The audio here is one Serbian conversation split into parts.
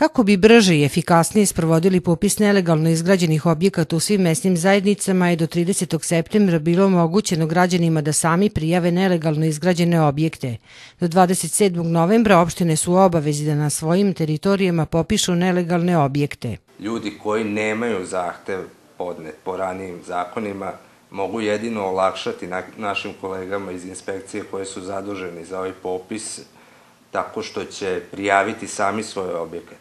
Kako bi brže i efikasnije sprovodili popis nelegalno izgrađenih objekata u svim mesnim zajednicama je do 30. septembra bilo omogućeno građanima da sami prijave nelegalno izgrađene objekte. Do 27. novembra opštine su u obavezi da na svojim teritorijama popišu nelegalne objekte. Ljudi koji nemaju zahtev podnet po ranijim zakonima mogu jedino olakšati na, našim kolegama iz inspekcije koje su zaduženi za ovaj popis tako što će prijaviti sami svoj objekat.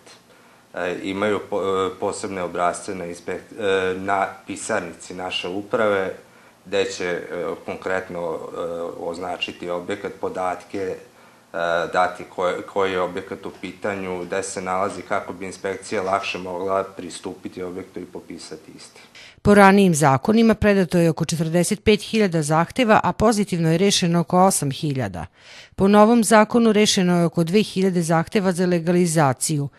E, imaju po, e, posebne obrazce na, inspek, e, na pisarnici naše uprave, gde će e, konkretno e, označiti objekat, podatke, dati koji, koji je objekat u pitanju, gde se nalazi, kako bi inspekcija lakše mogla pristupiti objektu i popisati isti. Po ranijim zakonima predato je oko 45.000 zahteva, a pozitivno je rešeno oko 8.000. Po novom zakonu rešeno je oko 2.000 zahteva za legalizaciju.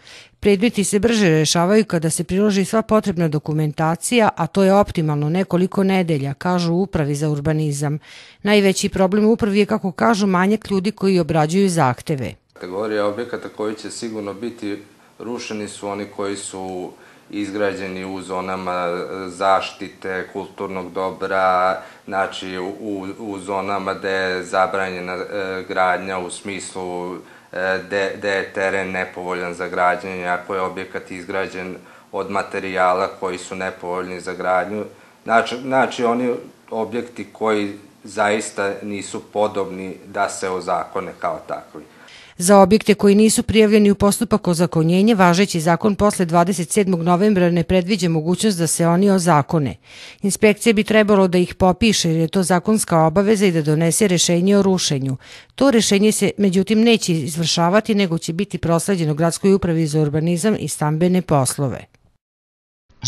Predmeti se brže rešavaju kada se priloži sva potrebna dokumentacija, a to je optimalno nekoliko nedelja, kažu upravi za urbanizam. Najveći problem upravi je, kako kažu, manjak ljudi koji obrađuju zahteve. Kategorija objekata koji će sigurno biti rušeni su oni koji su izgrađeni u zonama zaštite kulturnog dobra, znači u, u zonama gde je zabranjena e, gradnja u smislu gde, gde je teren nepovoljan za građenje, ako je objekat izgrađen od materijala koji su nepovoljni za gradnju. Znači, znači oni objekti koji zaista nisu podobni da se ozakone kao takvi. Za objekte koji nisu prijavljeni u postupak ozakonjenja, važeći zakon posle 27. novembra ne predviđa mogućnost da se oni ozakone. Inspekcija bi trebalo da ih popiše jer je to zakonska obaveza i da donese rešenje o rušenju. To rešenje se međutim neće izvršavati nego će biti prosleđeno gradskoj upravi za urbanizam i stambene poslove.